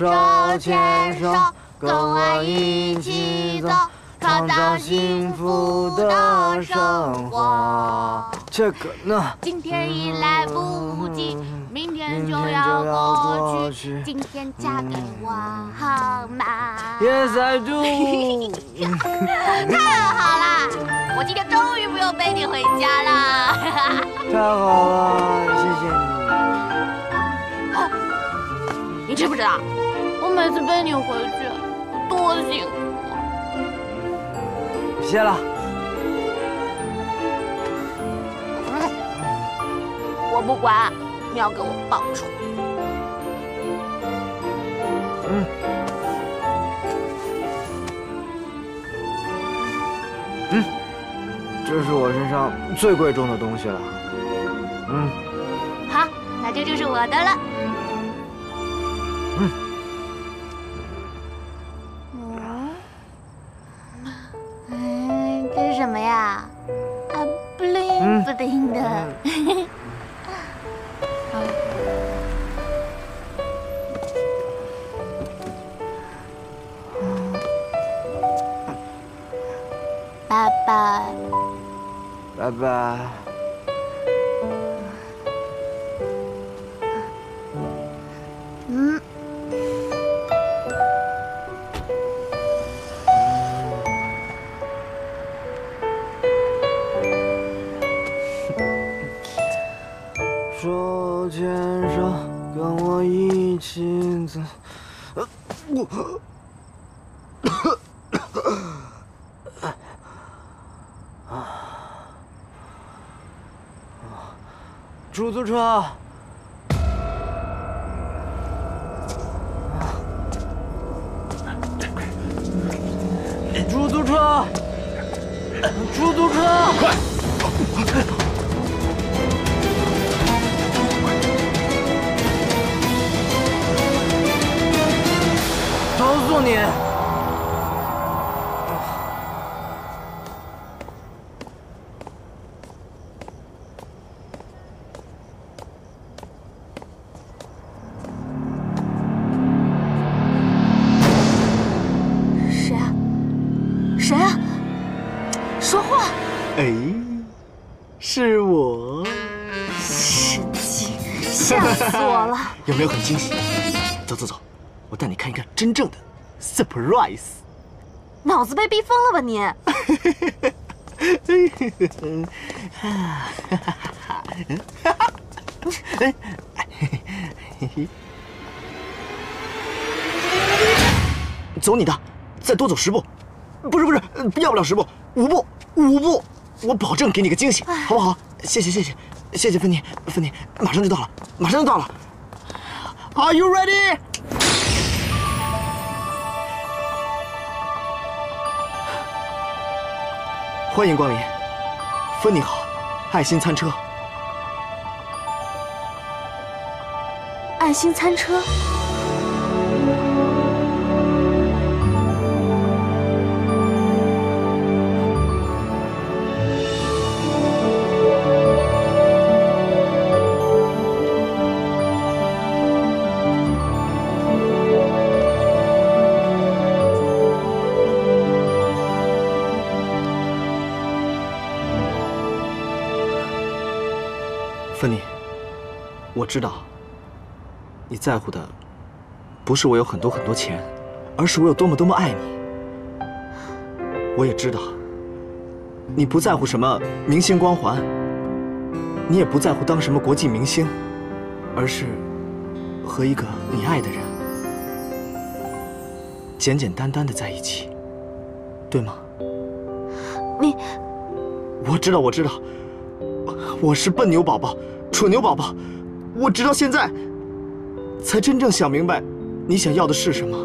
手牵手，跟我一起走，创造幸福的生活。这个呢？今天已来不及，明天就要过去。今天嫁给我好吗？Yes I do。太好啦！我今天终于不用背你回家了。太好了，谢谢你。你知不知道，我每次背你回去多辛苦。谢了。我不管，你要给我报仇。嗯。嗯，这是我身上最贵重的东西了。嗯。好，那这就是我的了。啊，不灵不灵的。爸爸，爸爸，一起走，呃，我。出租车，出租车，出租车，快！诉你。谁啊？谁啊？说话！哎，是我。神经，吓死我了 有没有很惊喜？走走走，我带你看一看真正的 surprise。脑子被逼疯了吧你？走你的，再多走十步，不是不是，要不了十步，五步五步，我保证给你个惊喜，好不好？谢谢谢谢谢谢芬妮芬妮，马上就到了，马上就到了。Are you ready？欢迎光临，芬妮好，爱心餐车，爱心餐车。知道，你在乎的不是我有很多很多钱，而是我有多么多么爱你。我也知道，你不在乎什么明星光环，你也不在乎当什么国际明星，而是和一个你爱的人简简单单的在一起，对吗？你，我知道，我知道，我是笨牛宝宝，蠢牛宝宝。我直到现在才真正想明白，你想要的是什么。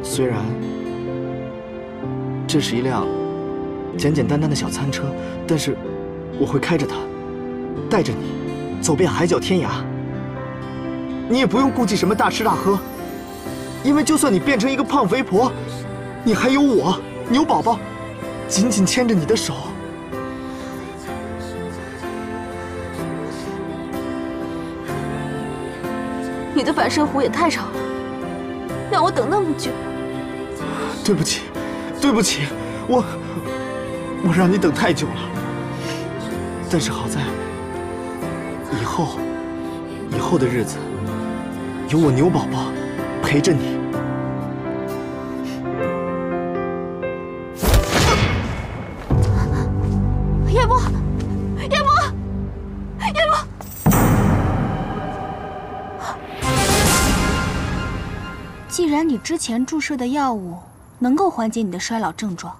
虽然这是一辆简简单单的小餐车，但是我会开着它，带着你走遍海角天涯。你也不用顾忌什么大吃大喝，因为就算你变成一个胖肥婆，你还有我牛宝宝，紧紧牵着你的手。你的反射弧也太长了，让我等那么久。对不起，对不起，我我让你等太久了。但是好在以后以后的日子有我牛宝宝陪着你。然你之前注射的药物能够缓解你的衰老症状，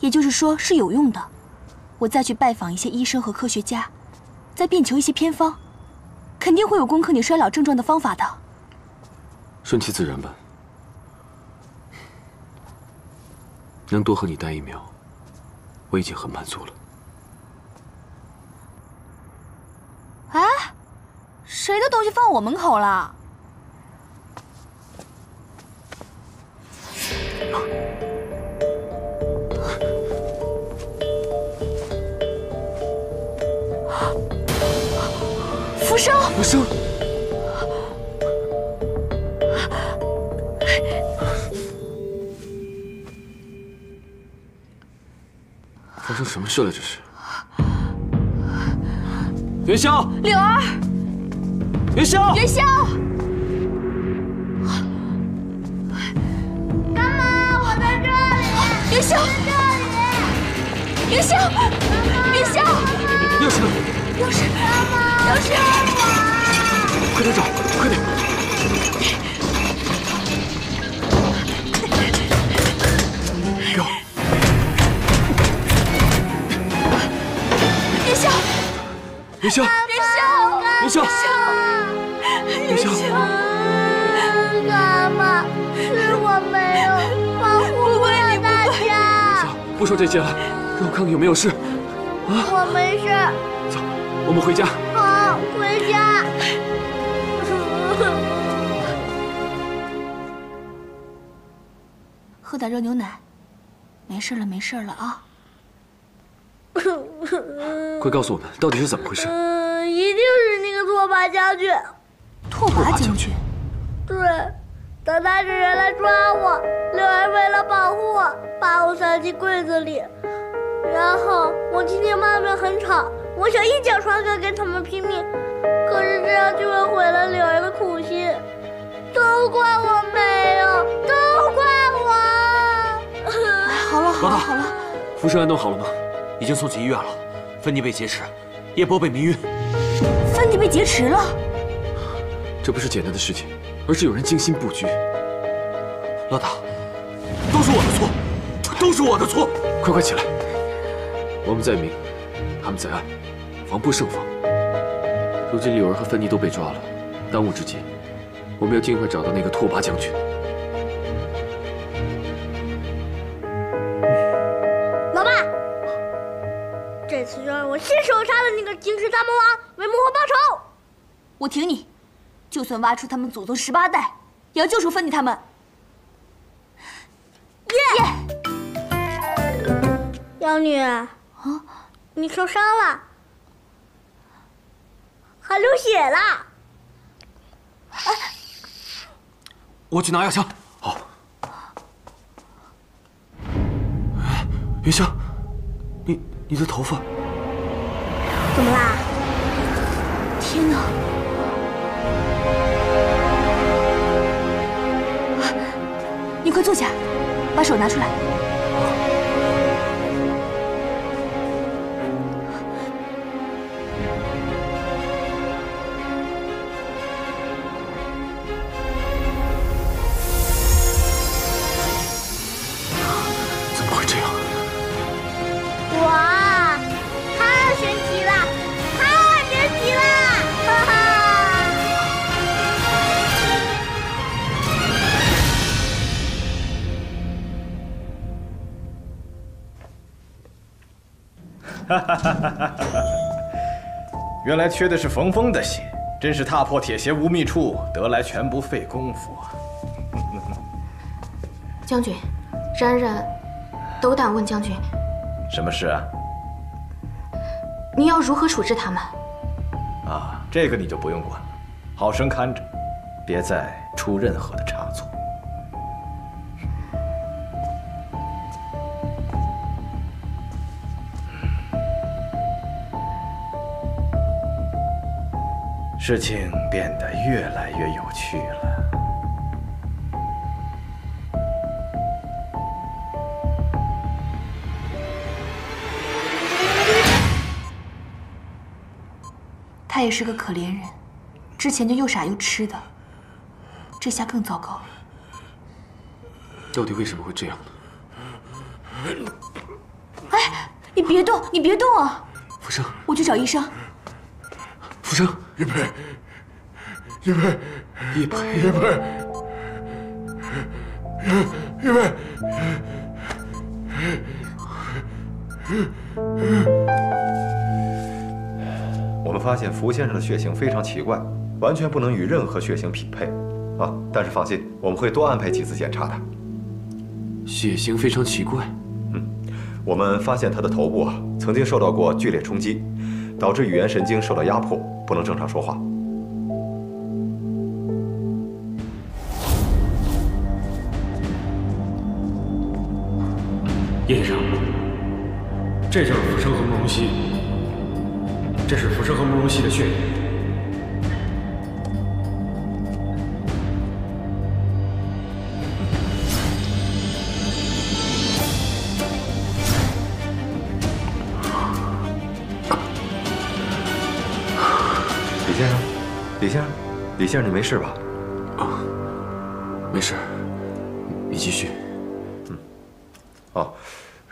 也就是说是有用的，我再去拜访一些医生和科学家，再遍求一些偏方，肯定会有攻克你衰老症状的方法的。顺其自然吧，能多和你待一秒，我已经很满足了。哎，谁的东西放我门口了？浮生，浮生，发生什么事了？这是？元宵，柳儿，元宵，元宵，里，元宵，元宵，元宵，钥匙呢？钥匙，钥匙，快点找，快点！有，元宵，元宵，元宵，元不说这些了，让我看看有没有事。啊我没事，走，我们回家。好，回家。喝点热牛奶，没事了，没事了啊！快告诉我们，到底是怎么回事？嗯，一定是那个拓跋将军。拓跋将军，对，他带着人来抓我，柳儿为了保护我，把我塞进柜子里。然后我听见外面很吵，我想一脚踹开跟他们拼命，可是这样就会毁了柳儿的苦心。都怪我没有，都怪我。好了好了好了，辐射安顿好了吗？已经送去医院了。芬妮被劫持，叶波被迷晕，芬妮被劫持了。这不是简单的事情，而是有人精心布局。老大，都是我的错，都是我的错！快快起来！我们在明，他们在暗，防不胜防。如今柳儿和芬妮都被抓了，当务之急，我们要尽快找到那个拓跋将军。老爸，这次就让我亲手杀了那个金翅大魔王，为母后报仇。我挺你，就算挖出他们祖宗十八代，也要救出芬妮他们。耶妖女，啊，你受伤了，还流血了。我去拿药箱。好。哎，云香，你你的头发怎么啦？天哪！快坐下，把手拿出来。原来缺的是冯峰的血，真是踏破铁鞋无觅处，得来全不费工夫啊！将军，冉冉斗胆问将军，什么事啊？你要如何处置他们？啊，这个你就不用管了，好生看着。别再出任何的事情变得越来越有趣了。他也是个可怜人，之前就又傻又痴的，这下更糟糕了。到底为什么会这样呢？哎，你别动，你别动啊！福生，我去找医生。福生，叶佩，叶佩，叶佩，叶佩，叶佩。我们发现福先生的血型非常奇怪，完全不能与任何血型匹配。啊，但是放心，我们会多安排几次检查的。血型非常奇怪。嗯，我们发现他的头部啊，曾经受到过剧烈冲击，导致语言神经受到压迫，不能正常说话。叶医生，这就是福生和慕容熙，这是福生和慕容熙的血液。李先生，李先生，你没事吧？啊，没事，你继续。嗯，哦，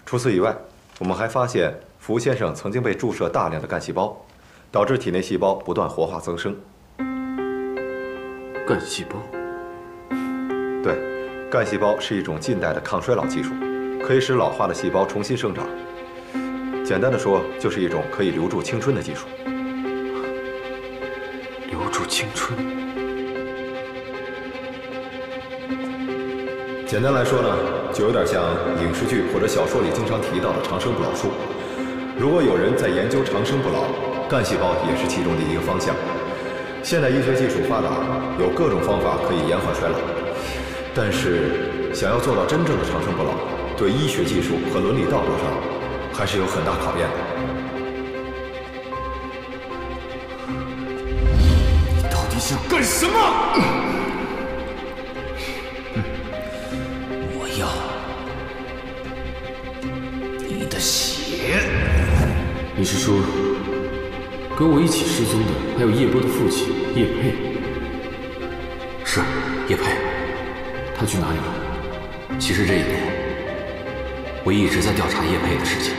除此以外，我们还发现福先生曾经被注射大量的干细胞，导致体内细胞不断活化增生。干细胞？对，干细胞是一种近代的抗衰老技术，可以使老化的细胞重新生长。简单的说，就是一种可以留住青春的技术。青春。简单来说呢，就有点像影视剧或者小说里经常提到的长生不老术。如果有人在研究长生不老，干细胞也是其中的一个方向。现代医学技术发达，有各种方法可以延缓衰老，但是想要做到真正的长生不老，对医学技术和伦理道德上还是有很大考验的。想干什么？我要你的血。你是说，跟我一起失踪的还有叶波的父亲叶佩？是叶佩，他去哪里了？其实这一年，我一直在调查叶佩的事情，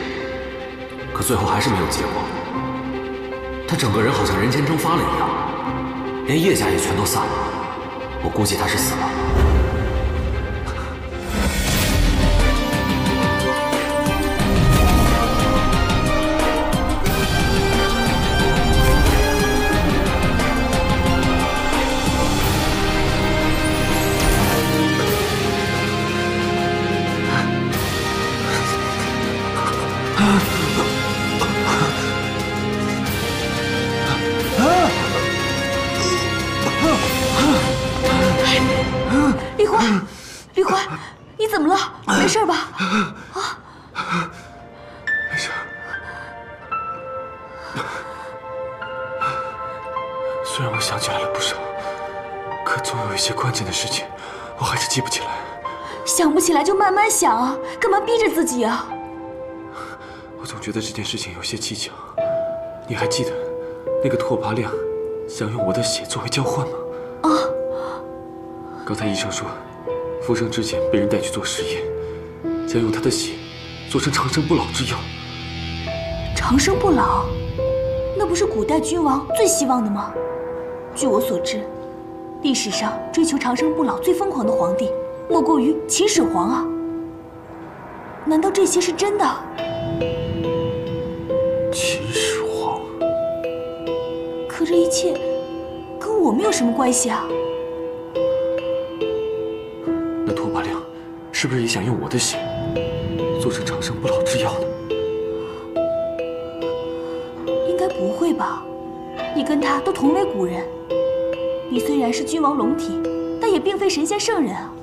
可最后还是没有结果。他整个人好像人间蒸发了一样，连叶家也全都散了。我估计他是死了。想啊，干嘛逼着自己啊？我总觉得这件事情有些蹊跷。你还记得那个拓跋亮想用我的血作为交换吗？啊！刚才医生说，福生之前被人带去做实验，想用他的血做成长生不老之药。长生不老，那不是古代君王最希望的吗？据我所知，历史上追求长生不老最疯狂的皇帝，莫过于秦始皇啊！难道这些是真的？秦始皇？可这一切跟我们有什么关系啊！那拓跋亮是不是也想用我的血做成长生不老之药呢？应该不会吧？你跟他都同为古人，你你虽然是君王龙体，但也并非神仙圣人啊。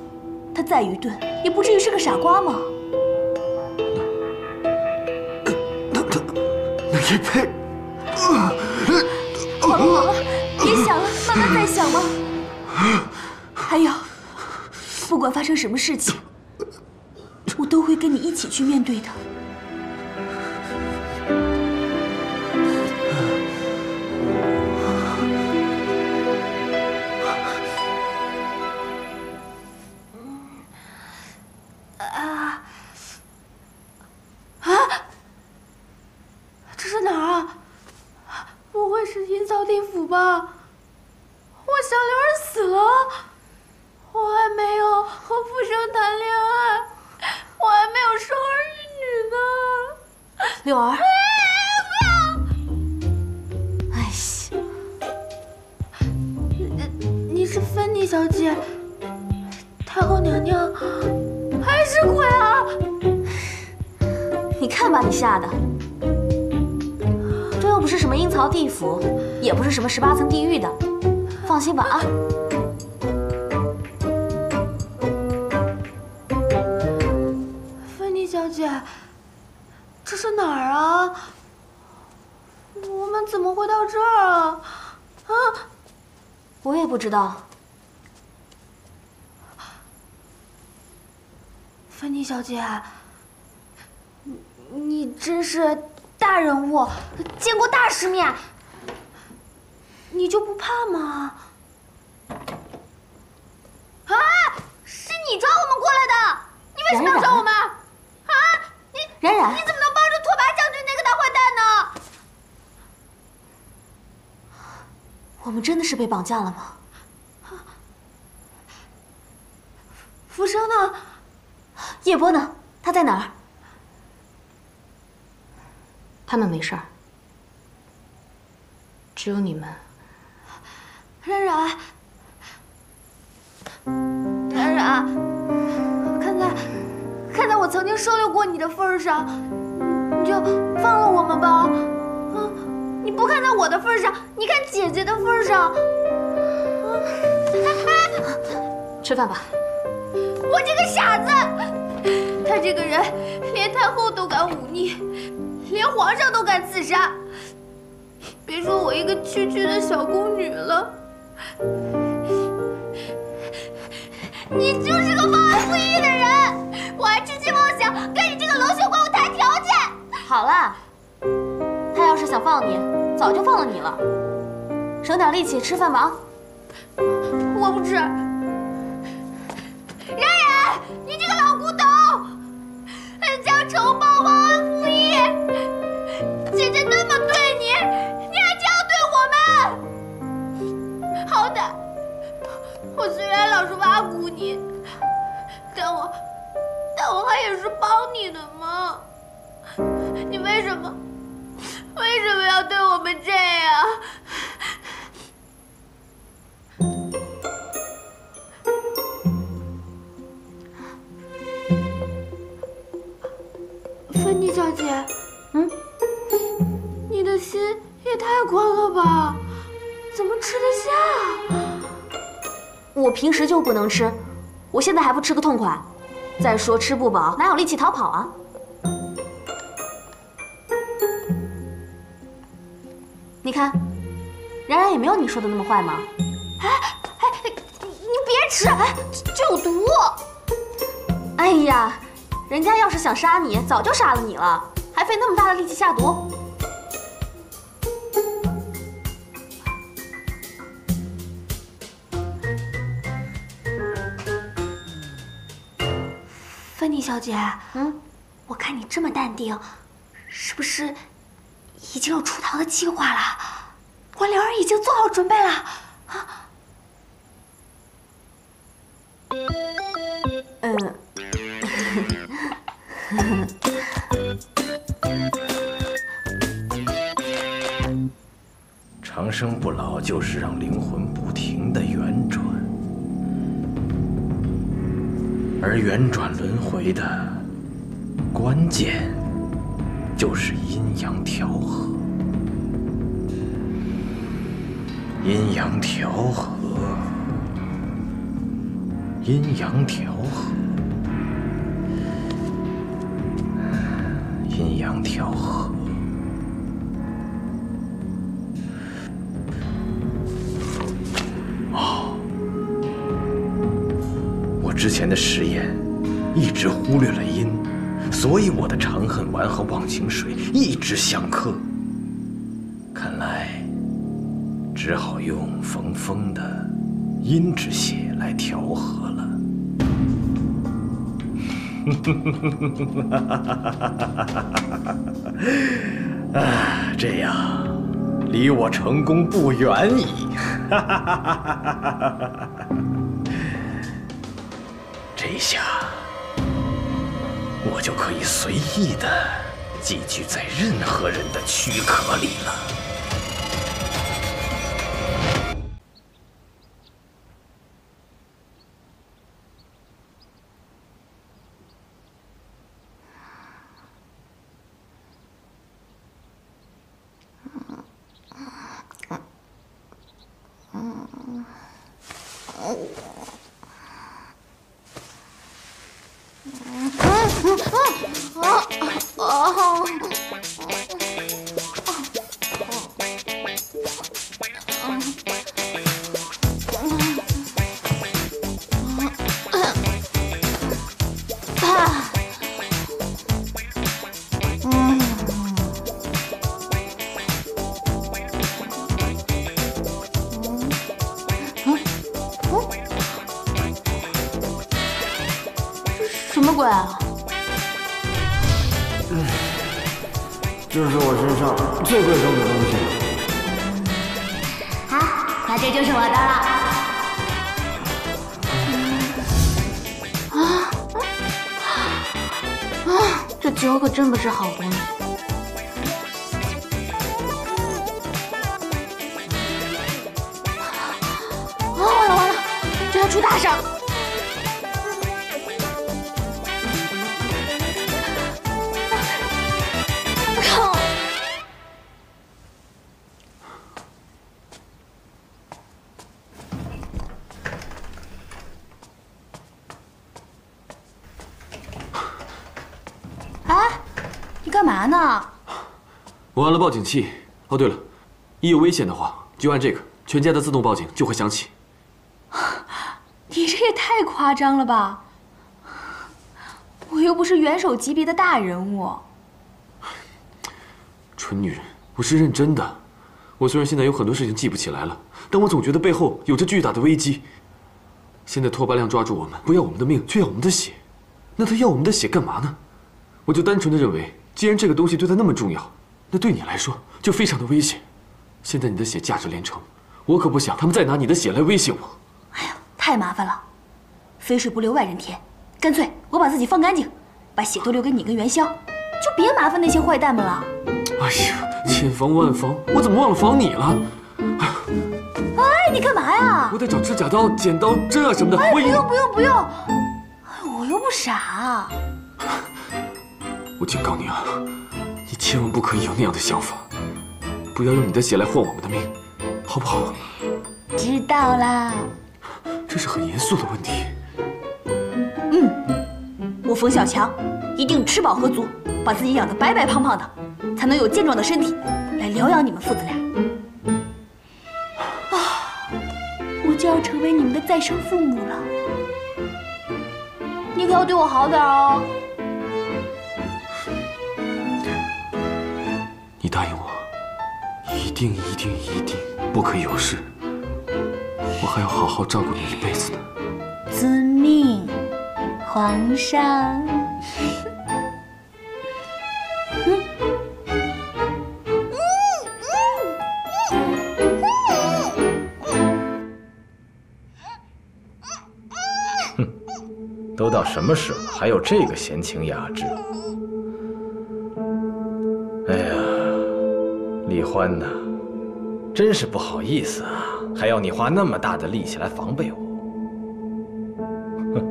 他再愚钝，也不至于是个傻瓜嘛。那叶佩，好了好了，别想了，慢慢再想吧。还有，不管发生什么事情，我都会跟你一起去面对的。太后娘娘还是鬼啊？你看把你吓的，这又不是什么阴曹地府，也不是什么十八层地狱的，放心吧啊！芬妮小姐，这是哪儿啊？我们怎么会到这儿啊？啊！我也不知道。芬妮小姐，你你真是大人物，见过大世面，你就不怕吗？啊！是你抓我们过来的，你为什么要抓我们？啊！你冉冉你怎么能帮着拓跋将军那个大坏蛋呢？我们真的是被绑架了吗？浮生呢？叶波呢？他在哪儿？他们没事儿，只有你们。冉冉，冉冉，看在看在我曾经收留过你的份儿上，你就放了我们吧。啊，你不看在我的份上，你看姐姐的份儿上。吃饭吧。我这个傻子，他这个人连太后都敢忤逆，连皇上都敢刺杀，别说我一个区区的小宫女了。你就是个忘恩负义的人！我还痴心妄想跟你这个龙血怪物谈条件。好了，他要是想放你，早就放了你了。省点力气，吃饭吧啊！我不吃。你这个老古董，恩将仇报，忘恩负义！姐姐那么对你，你还这样对我们？好歹我虽然老是挖苦你，但我但我还也是帮你的嘛。你为什么为什么要对我们这样？芬妮小姐，嗯，你的心也太宽了吧？怎么吃得下？我平时就不能吃，我现在还不吃个痛快？再说吃不饱，哪有力气逃跑啊？你看，然然也没有你说的那么坏嘛。哎哎，你别吃，哎，这有毒！哎呀，人家要是想杀你，早就杀了你了，还费那么大的力气下毒。芬妮小姐，嗯，我看你这么淡定，是不是已经有出逃的计划了？我灵儿已经做好准备了。啊，嗯，长生不老就是让灵魂不停的圆转，而圆转轮回的关键就是阴阳调和。阴阳调和，阴阳调和，阴阳调和。哦，我之前的实验一直忽略了阴，所以我的长恨丸和忘情水一直相克。看来只好用冯峰的阴之血来调和了。啊，这样离我成功不远矣。这下，我就可以随意的寄居在任何人的躯壳里了。报警器。哦，对了，一有危险的话就按这个，全家的自动报警就会响起。你这也太夸张了吧！我又不是元首级别的大人物。蠢女人，我是认真的。我虽然现在有很多事情记不起来了，但我总觉得背后有着巨大的危机。现在拓跋亮抓住我们，不要我们的命，却要我们的血，那他要我们的血干嘛呢？我就单纯的认为，既然这个东西对他那么重要，那对你来说就非常的危险。现在你的血价值连城，我可不想他们再拿你的血来威胁我。哎呀太麻烦了，肥水不流外人田，干脆我把自己放干净，把血都留给你跟元宵，就别麻烦那些坏蛋们了。哎呀，千防万防，我怎么忘了防你了？哎，你干嘛呀？我得找指甲刀、剪刀、针啊什么的。哎，我不用不用不用，哎我又不傻。我警告你啊，你千万不可以有那样的想法，不要用你的血来换我们的命，好不好？知道啦。这是很严肃的问题。嗯，我冯小强一定吃饱喝足，把自己养得白白胖胖的，才能有健壮的身体来疗养你们父子俩。啊，我就要成为你们的再生父母了，你可要对我好点哦。定一定一定不可有事。我还要好好照顾你一辈子呢。遵命，皇上。都到什么时候了，还有这个闲情雅致？哎呀，李欢呐，真是不好意思啊，还要你花那么大的力气来防备我。哼，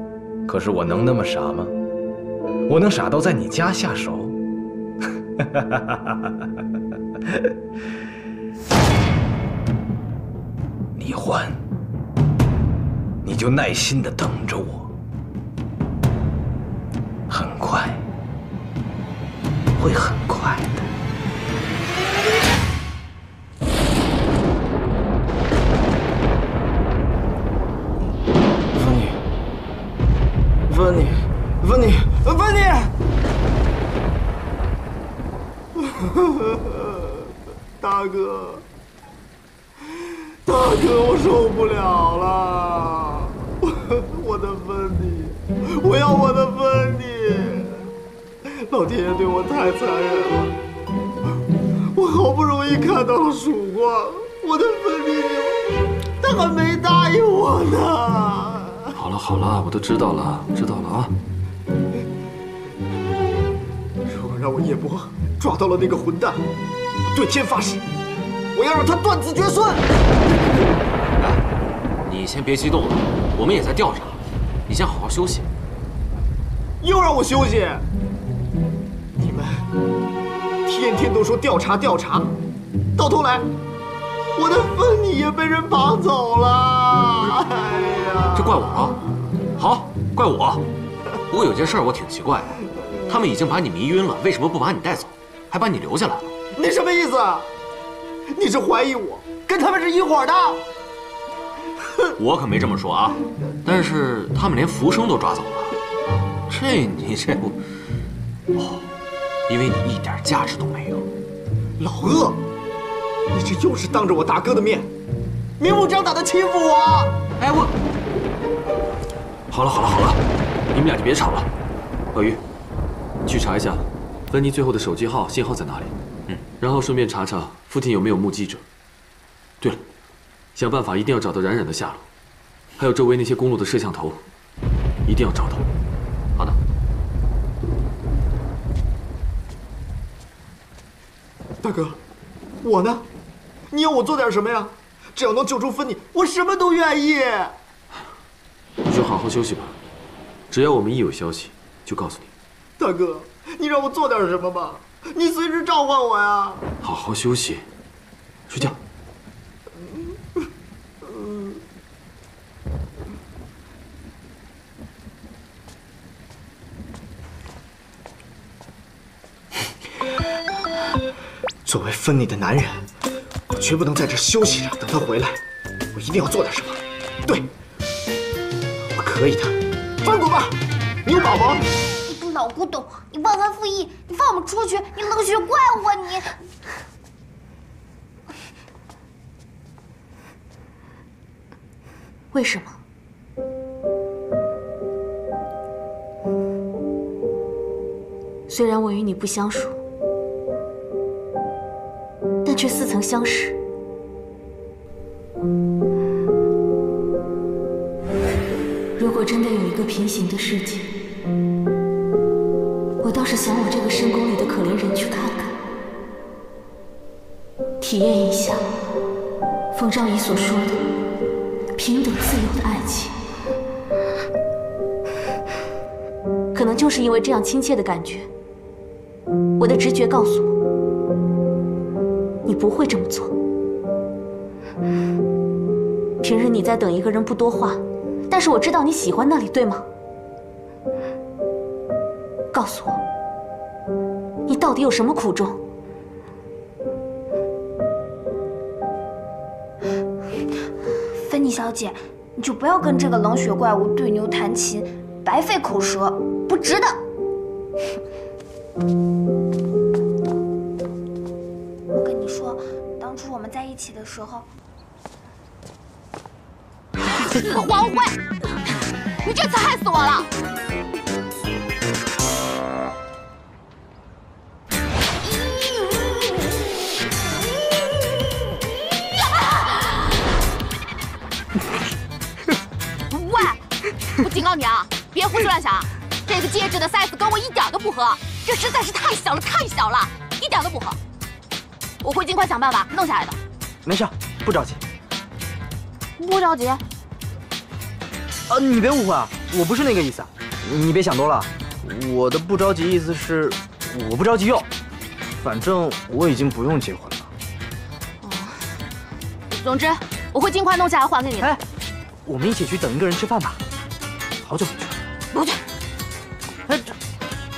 可是我能那么傻吗？我能傻到在你家下手？李欢，你就耐心的等着我，很快，会很 大哥，大哥，我受不了了！我的芬妮，我要我的芬妮！老天爷对我太残忍了，我好不容易看到了曙光，我的芬妮，他还没答应我呢。好了好了，我都知道了，知道了啊。如果让我叶波抓到了那个混蛋，我对天发誓，我要让他断子绝孙。你先别激动了，我们也在调查，你先好好休息。又让我休息？你们天天都说调查调查，到头来我的芬妮也被人绑走了。哎呀，这怪我了。好，怪我。不过有件事我挺奇怪的，他们已经把你迷晕了，为什么不把你带走，还把你留下来了？你什么意思？你是怀疑我跟他们是一伙的？我可没这么说啊。但是他们连福生都抓走了，这你这不……哦，因为你一点价值都没有。老鄂，你这又是当着我大哥的面，明目张胆的欺负我！哎我，好了好了好了，你们俩就别吵了。宝玉，去查一下芬妮最后的手机号信号在哪里。嗯，然后顺便查查附近有没有目击者。对了，想办法一定要找到冉冉的下落，还有周围那些公路的摄像头，一定要找到。好的。大哥，我呢？你要我做点什么呀？只要能救出芬妮，我什么都愿意。你就好好休息吧，只要我们一有消息，就告诉你。大哥，你让我做点什么吧，你随时召唤我呀。好好休息，睡觉。作为芬妮的男人，我绝不能在这休息着等她回来，我一定要做点什么。对，我可以的，翻滚吧，牛宝宝！老古董，你忘恩负义，你放我们出去，你冷血怪物啊你！为什么？虽然我与你不相熟，但却似曾相识。如果真的有一个平行的世界，我倒是想往这个深宫里的可怜人去看看，体验一下冯昭仪所说的平等自由的爱情。可能就是因为这样亲切的感觉，我的直觉告诉我，你不会这么做。平日你在等一个人不多话，但是我知道你喜欢那里，对吗？底有什么苦衷？芬妮小姐，你就不要跟这个冷血怪物对牛弹琴，白费口舌，不值得。胡思乱想。这个戒指的 size 跟我一点都不合，这实在是太小了，太小了，一点都不合。我会尽快想办法弄下来的。没事，不着急。不着急。啊，你别误会啊，我不是那个意思，你别想多了。我的不着急意思是，我不着急用，反正我已经不用结婚了。总之，我会尽快弄下来还给你的。哎，我们一起去等一个人吃饭吧。好久不去。哎，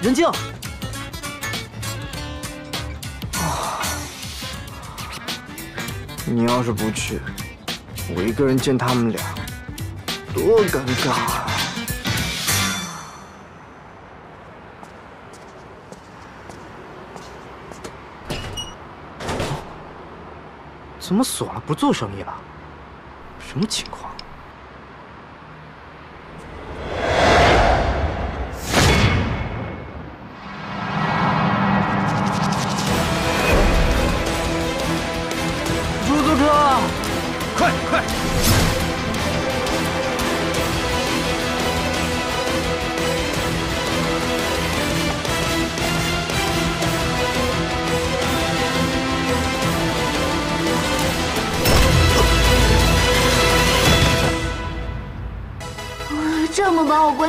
任静。你要是不去，我一个人见他们俩，多尴尬啊！怎么锁了不做生意了？什么情况？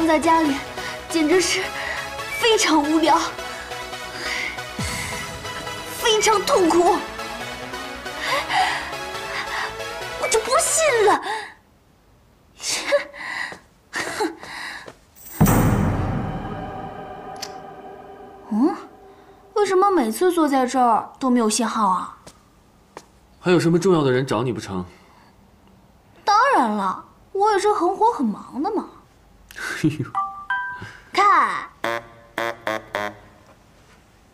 在家里，简直是非常无聊，非常痛苦。我就不信了！嗯，为什么每次坐在这儿都没有信号啊？还有什么重要的人找你不成？当然了，我也是很火很忙的嘛。哎呦，看，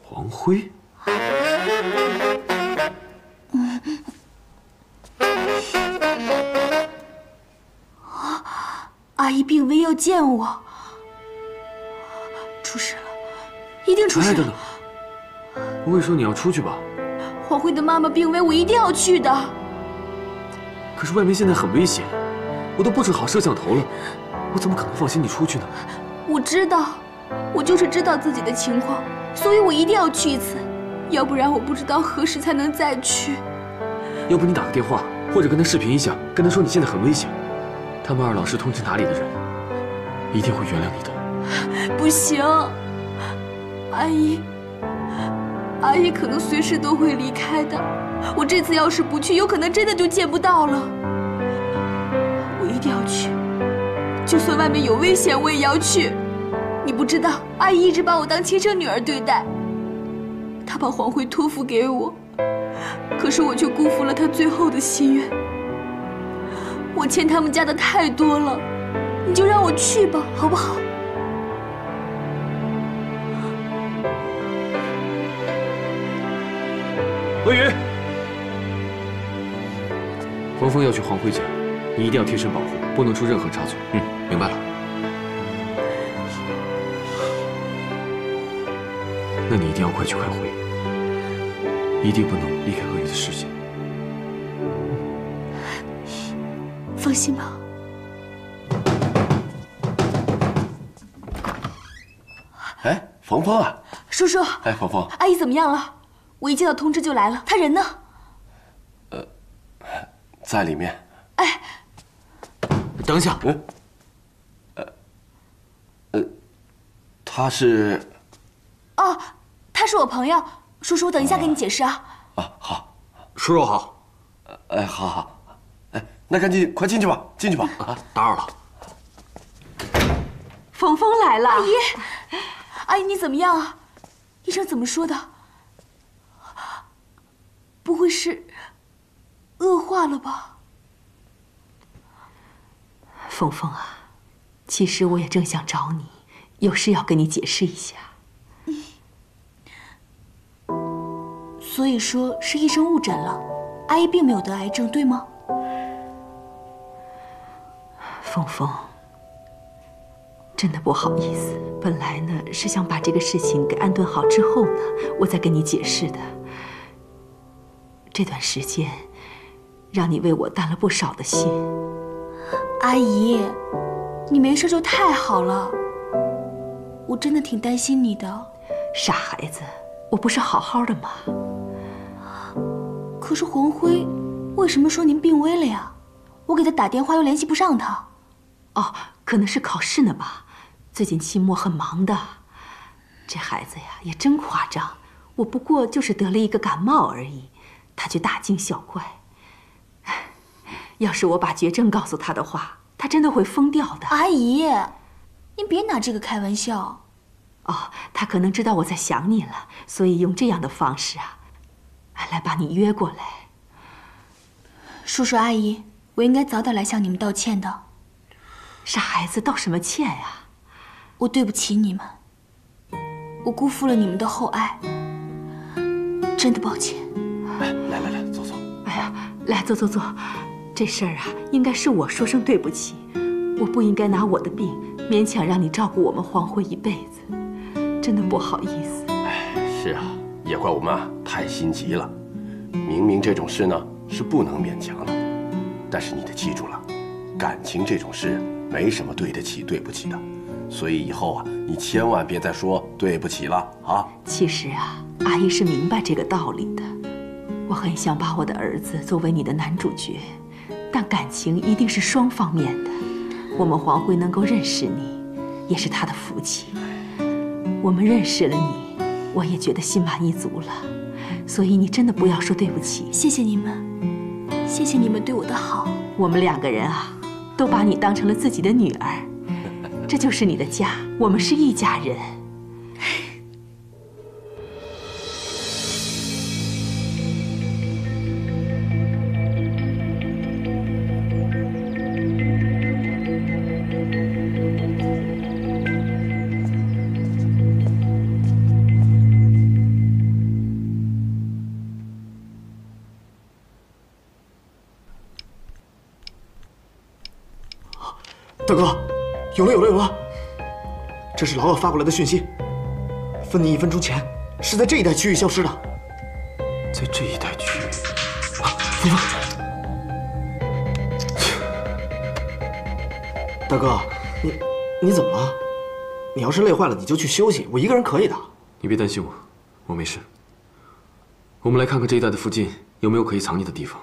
黄辉，阿姨病危要见我，出事了，一定出事了等。，不会说你要出去吧？黄辉的妈妈病危，我一定要去的。可是外面现在很危险，我都布置好摄像头了，我怎么可能放心你出去呢？我知道，我就是知道自己的情况，所以我一定要去一次，要不然我不知道何时才能再去。要不你打个电话，或者跟他视频一下，跟他说你现在很危险，他们二老是通知哪里的人，一定会原谅你的。不行，阿姨，阿姨可能随时都会离开的。我这次要是不去，有可能真的就见不到了。我一定要去，就算外面有危险，我也要去。你不知道，阿姨一直把我当亲生女儿对待，她把黄辉托付给我，可是我却辜负了她最后的心愿。我欠他们家的太多了，你就让我去吧，好不好？文宇，峰峰要去黄辉家，你一定要贴身保护，不能出任何差错。嗯，明白了。那你一定要快去开会，一定不能离开鳄鱼的视线。放心吧。哎，冯峰啊！叔叔，哎，冯峰，阿姨怎么样了？我一接到通知就来了，她人呢？呃在里面。哎，等一下，嗯，呃，呃，他是哦，他是我朋友。叔叔，我等一下给你解释啊。啊，好，叔叔好。哎，好好，哎，那赶紧快进去吧，进去吧。啊，打扰了。冯峰来了，阿姨，阿姨你怎么样啊？医生怎么说的？不会是恶化了吧？峰峰啊，其实我也正想找你，有事要跟你解释一下。所以说是医生误诊了，阿姨并没有得癌症，对吗？凤凤，真的不好意思，本来呢是想把这个事情给安顿好之后呢，我再跟你解释的。这段时间，让你为我担了不少的心。阿姨，你没事就太好了。我真的挺担心你的。傻孩子，我不是好好的吗？可是黄辉，为什么说您病危了呀？我给他打电话又联系不上他。哦，可能是考试呢吧，最近期末很忙的。这孩子呀，也真夸张。我不过就是得了一个感冒而已，他却大惊小怪。要是我把绝症告诉他的话，他真的会疯掉的。阿姨，您别拿这个开玩笑。哦，他可能知道我在想你了，所以用这样的方式啊，来把你约过来。叔叔阿姨，我应该早点来向你们道歉的。傻孩子，道什么歉呀？我对不起你们，我辜负了你们的厚爱，真的抱歉。来来来，坐坐。哎呀，来坐坐坐。这事儿啊，应该是我说声对不起，我不应该拿我的病勉强让你照顾我们黄辉一辈子，真的不好意思。哎，是啊，也怪我们啊太心急了。明明这种事呢是不能勉强的，但是你得记住了，感情这种事没什么对得起、对不起的，所以以后啊你千万别再说对不起了啊。其实啊，阿姨是明白这个道理的。我很想把我的儿子作为你的男主角。但感情一定是双方面的。我们黄辉能够认识你，也是他的福气。我们认识了你，我也觉得心满意足了。所以你真的不要说对不起。谢谢你们，谢谢你们对我的好。我们两个人啊，都把你当成了自己的女儿，这就是你的家，我们是一家人。大哥，有了有了有了！这是劳劳发过来的讯息，分你一分钟前是在这一带区域消失的。在这一带区域，啊，峰峰，大哥，你你怎么了？你要是累坏了，你就去休息，我一个人可以的。你别担心我，我没事。我们来看看这一带的附近有没有可以藏匿的地方。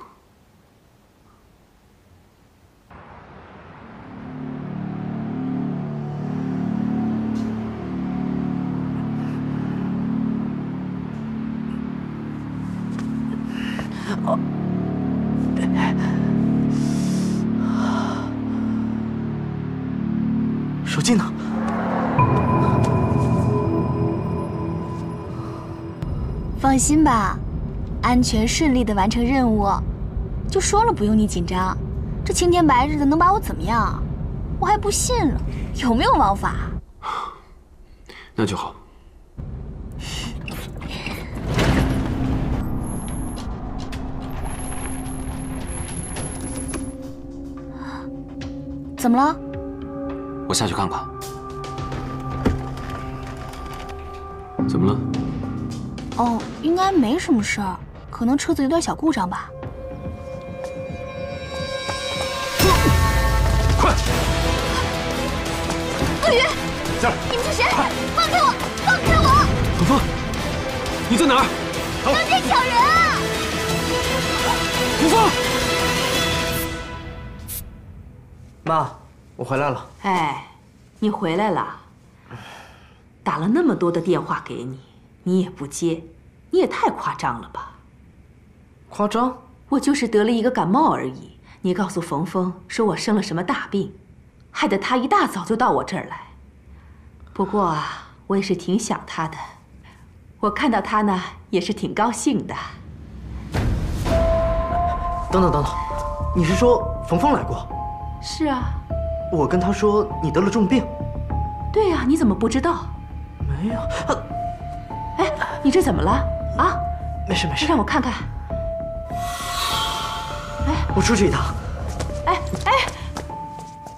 放心吧，安全顺利的完成任务。就说了不用你紧张，这青天白日的能把我怎么样？我还不信了，有没有王法？那就好。怎么了？我下去看看。怎么了？哦，应该没什么事儿，可能车子有点小故障吧。快！鳄鱼，下来！你们是谁？放开我！放开我！峰峰，你在哪儿？他们在抢人啊！峰峰，妈，我回来了。哎，你回来了。打了那么多的电话给你，你也不接，你也太夸张了吧？夸张？我就是得了一个感冒而已。你告诉冯峰说我生了什么大病，害得他一大早就到我这儿来。不过啊，我也是挺想他的。我看到他呢，也是挺高兴的。等等等等，你是说冯峰来过？是啊。我跟他说你得了重病。对呀，你怎么不知道？没有。哎，你这怎么了？啊？没事没事，让我看看。哎，我出去一趟。哎哎，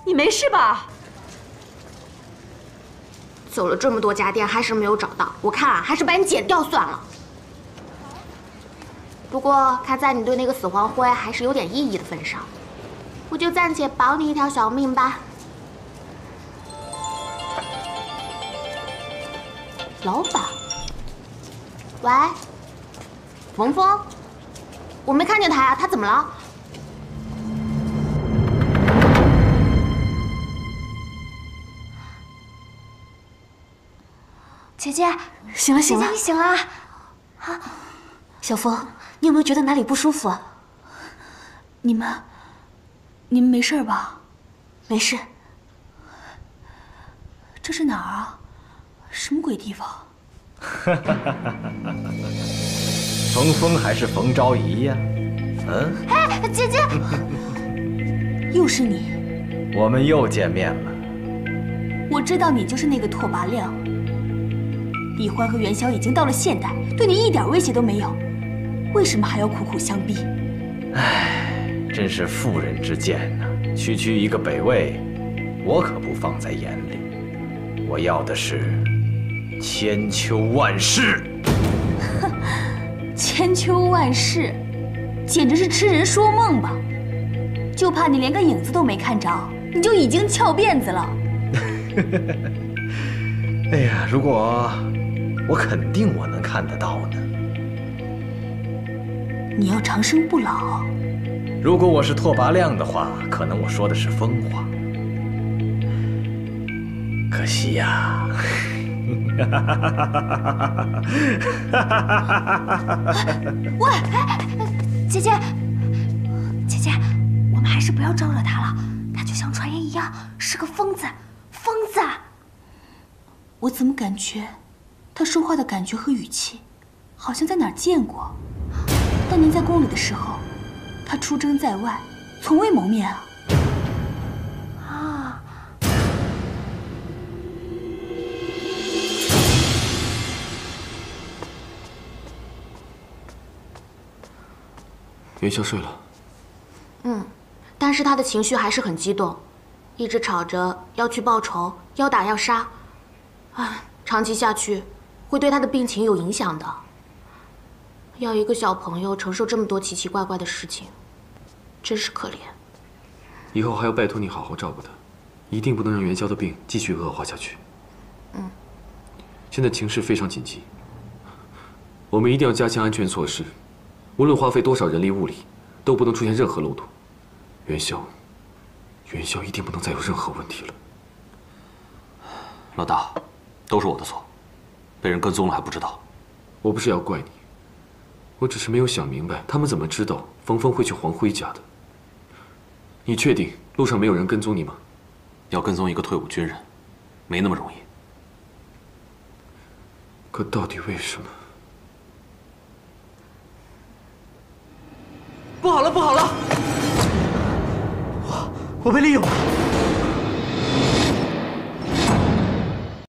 你没事吧？走了这么多家店，还是没有找到。我看啊，还是把你剪掉算了。不过看在你对那个死黄灰还是有点意义的份上，我就暂且保你一条小命吧。老板，喂，冯峰，我没看见他呀，他怎么了？姐姐，醒了醒了，姐姐你醒了。啊，小峰，你有没有觉得哪里不舒服？你们，你们没事吧？没事。这是哪儿啊？什么鬼地方？冯峰还是冯昭仪呀？嗯？哎，姐姐，又是你！我们又见面了。我知道你就是那个拓跋亮。李欢和元宵已经到了现代，对你一点威胁都没有，为什么还要苦苦相逼？唉，真是妇人之见呐！区区一个北魏，我可不放在眼里。我要的是千秋万世。哼，千秋万世，简直是痴人说梦吧！就怕你连个影子都没看着，你就已经翘辫子了。哎呀，如果我肯定我能看得到呢？你要长生不老。如果我是拓跋亮的话，可能我说的是疯话。可惜呀。喂，姐姐，姐姐，我们还是不要招惹他了。他就像传言一样，是个疯子，疯子。我怎么感觉他说话的感觉和语气，好像在哪儿见过？当年在宫里的时候，他出征在外，从未谋面啊。啊！元宵睡了。嗯，但是他的情绪还是很激动，一直吵着要去报仇，要打要杀。唉，长期下去会对他的病情有影响的。要一个小朋友承受这么多奇奇怪怪的事情，真是可怜。以后还要拜托你好好照顾他，一定不能让元宵的病继续恶化下去。嗯。现在情势非常紧急，我们一定要加强安全措施，无论花费多少人力物力，都不能出现任何漏洞。元宵，元宵一定不能再有任何问题了。老大，都是我的错，被人跟踪了还不知道。我不是要怪你，我只是没有想明白，他们怎么知道峰峰会去黄辉家的？你确定路上没有人跟踪你吗？要跟踪一个退伍军人，没那么容易。可到底为什么？不好了，不好了！我我被利用了。